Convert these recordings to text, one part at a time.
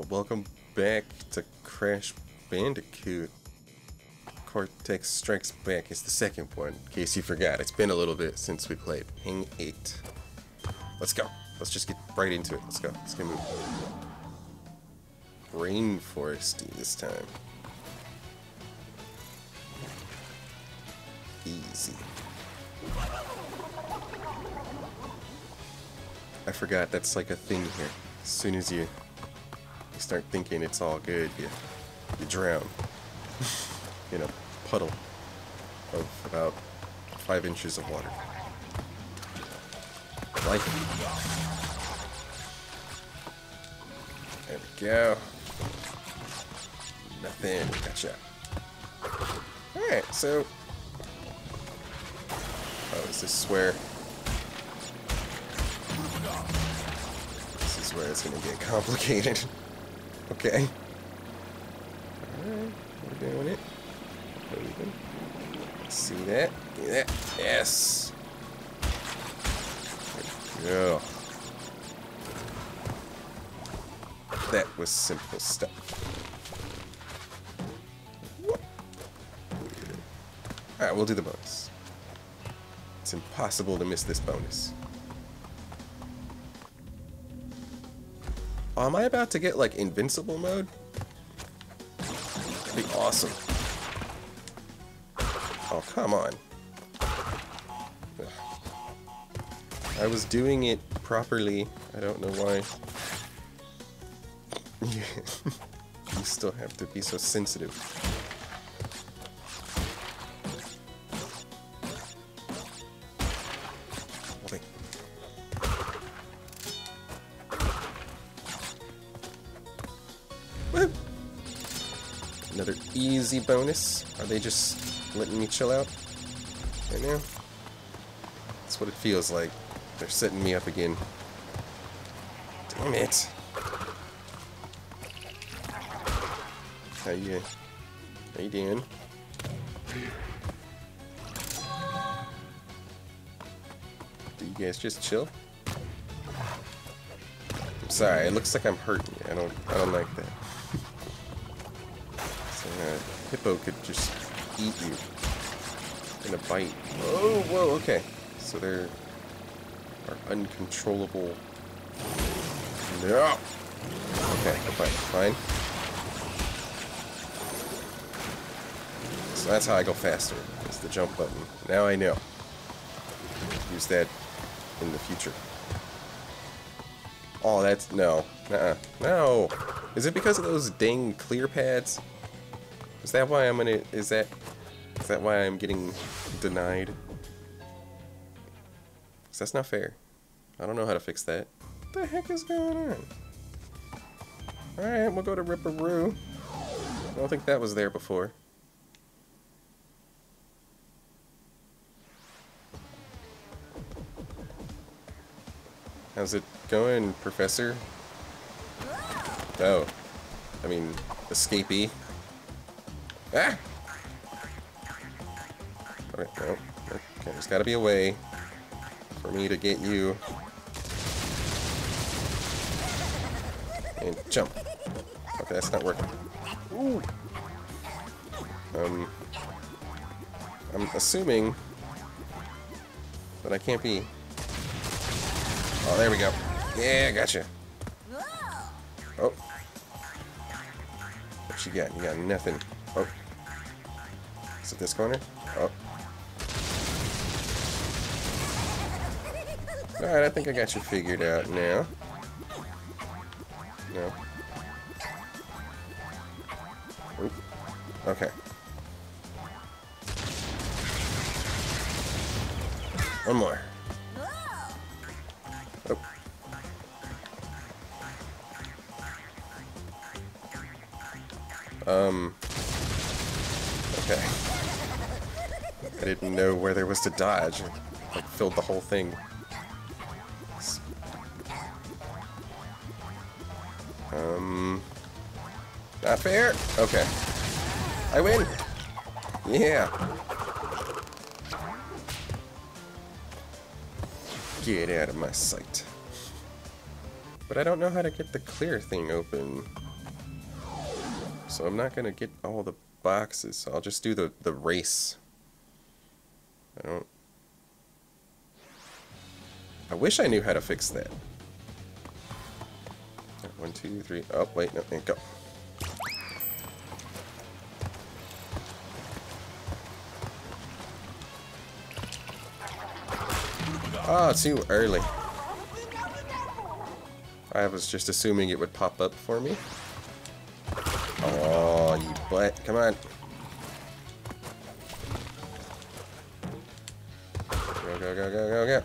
But welcome back to Crash Bandicoot. Cortex Strikes Back is the second one, in case you forgot. It's been a little bit since we played Hang 8. Let's go. Let's just get right into it. Let's go. Let's get moving. Rainforesty this time. Easy. I forgot that's like a thing here. As soon as you, you start thinking it's all good, you, you drown in a puddle of about five inches of water. Like it. There we go. Nothing. Gotcha. Alright, so. Oh, is this where. This is where it's gonna get complicated. Okay. Alright, we're doing it. Moving. See that? See that? Yes! There. That was simple stuff. Alright, we'll do the bonus. It's impossible to miss this bonus. Am I about to get, like, invincible mode? That'd be awesome. Oh, come on. I was doing it properly. I don't know why. you still have to be so sensitive. Easy bonus. Are they just letting me chill out right now? That's what it feels like. They're setting me up again. Damn it. How you, how you doing? Do you guys just chill? I'm sorry, it looks like I'm hurting. I don't, I don't like that. So, uh, hippo could just eat you in a bite. Oh, whoa, okay. So there are uncontrollable. No. Okay, fine, fine. So that's how I go faster. Is the jump button. Now I know. Use that in the future. Oh, that's no, uh-uh. no. Is it because of those dang clear pads? Is that why I'm gonna? Is that? Is that why I'm getting denied? that's not fair. I don't know how to fix that. What the heck is going on? Alright, we'll go to Ripper Roo. I don't think that was there before. How's it going, Professor? Oh. I mean, escapee. Ah! Alright, no. Okay, there's gotta be a way for me to get you. And jump. Okay, that's not working. Ooh. Um, I'm assuming that I can't be. Oh, there we go. Yeah, gotcha. Oh. What you got? You got nothing. Oh. Is it this corner? Oh. Alright, I think I got you figured out now. No. Oop. Okay. One more. Um. Okay. I didn't know where there was to dodge. Like, filled the whole thing. Um. Not fair. Okay. I win. Yeah. Get out of my sight. But I don't know how to get the clear thing open. So I'm not gonna get all the boxes. So I'll just do the, the race. I don't... I wish I knew how to fix that. One, two, three. Oh, wait, no, go. Oh, too early. I was just assuming it would pop up for me. You. Come on. Go, go, go, go, go, go.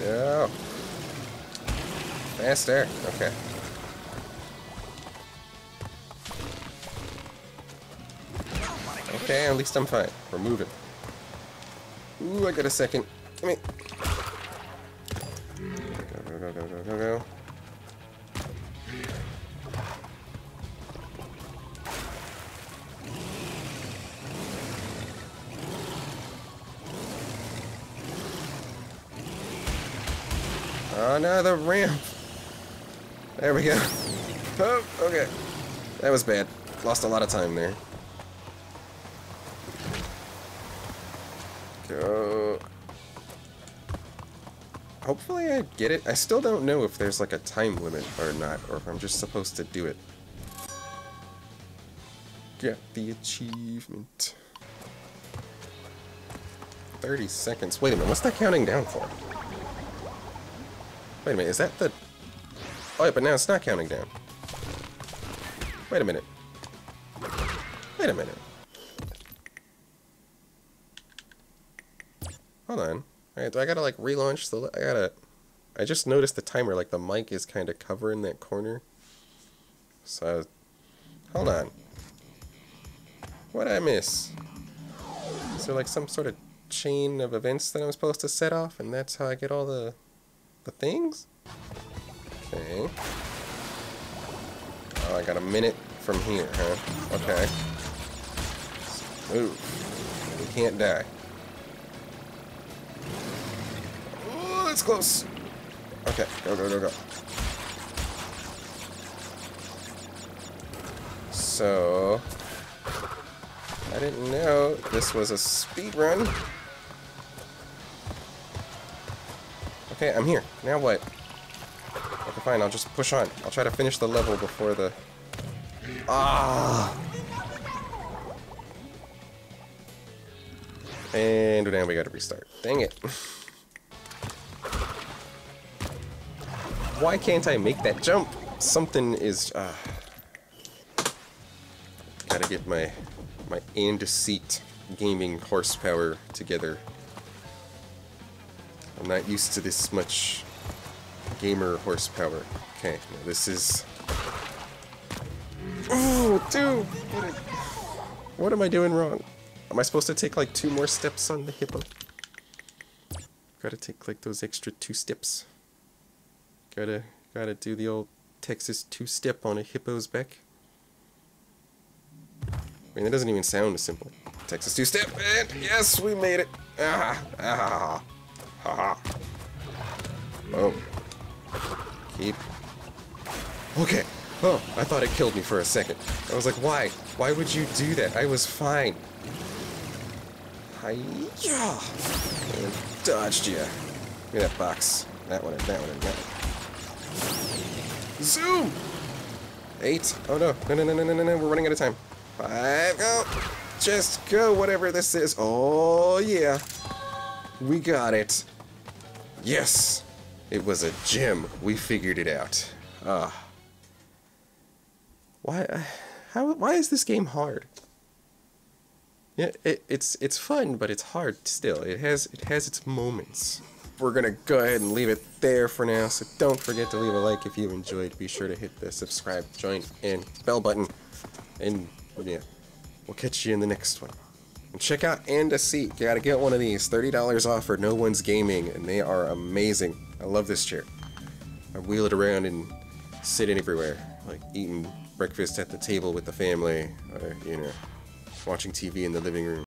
Go. Faster. Okay. Okay, at least I'm fine. We're moving. Ooh, I got a second. Come here. Go, go, go, go, go, go. Oh no, the ramp. There we go. Oh, okay. That was bad. Lost a lot of time there. Go. Hopefully I get it. I still don't know if there's like a time limit or not, or if I'm just supposed to do it. Get the achievement. 30 seconds. Wait a minute, what's that counting down for? Wait a minute, is that the... Oh, yeah, but now it's not counting down. Wait a minute. Wait a minute. Hold on. Alright, do I gotta like relaunch the... I gotta... I just noticed the timer, like the mic is kind of covering that corner. So, hold on. What'd I miss? Is there like some sort of chain of events that I'm supposed to set off, and that's how I get all the the things? Okay. Oh, I got a minute from here, huh? Okay. Ooh. We can't die. Oh, that's close. Okay, go, go, go, go. So, I didn't know this was a speed run. Okay, I'm here. Now what? Okay, fine. I'll just push on. I'll try to finish the level before the... Ah! And now we gotta restart. Dang it. Why can't I make that jump? Something is... Uh, gotta get my my AndaSeat gaming horsepower together. I'm not used to this much gamer horsepower. Okay, now this is... Oh, dude! What, what am I doing wrong? Am I supposed to take like two more steps on the hippo? Gotta take like those extra two steps. Gotta, gotta do the old Texas two-step on a hippo's back. I mean, that doesn't even sound as simple. Texas two-step, and yes, we made it! Ah, ah. Haha. Oh. Keep. Okay. Oh, I thought it killed me for a second. I was like, why? Why would you do that? I was fine. Hiya! And dodged you. Look at that box. That one and that one and that one. Zoom! Eight. Oh no. No, no, no, no, no, no. We're running out of time. Five. Go. Just go, whatever this is. Oh, yeah. We got it. Yes! It was a gem. We figured it out. Ah. Why how why is this game hard? Yeah, it, it's it's fun, but it's hard still. It has it has its moments. We're gonna go ahead and leave it there for now, so don't forget to leave a like if you enjoyed. Be sure to hit the subscribe, join, and bell button. And yeah, we'll catch you in the next one. And check out AndaSeat. You gotta get one of these. $30 off for Know Ones Gaming, and they are amazing. I love this chair. I wheel it around and sit in everywhere, like eating breakfast at the table with the family, or, you know, watching TV in the living room.